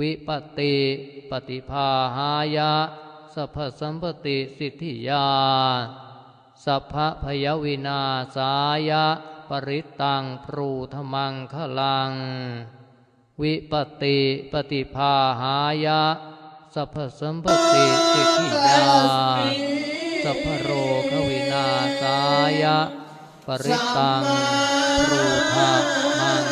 วิปติปฏิภาหายะสัพพสัมปติสิทธิยา สัพพพยวินาสายะ ปริตังปรูธมังคลัง วิปติปฏิภาหายะ สัพพสัมปติสิทธิยา สัพพโรควินาสายะ ปริตตังปรูธมัง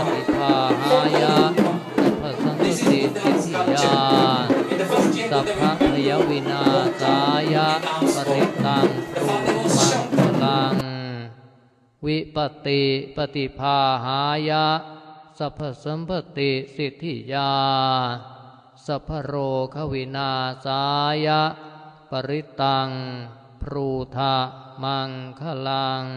अभिधाय संस्थितिया सखय विनाशाय परितं कुमङ्गलं विपत्ति प्रतिभाहाय सभ सम्पत्ति सिद्धिया सभ रोगविनाशाय परितं प्रूथ मङ्गलम्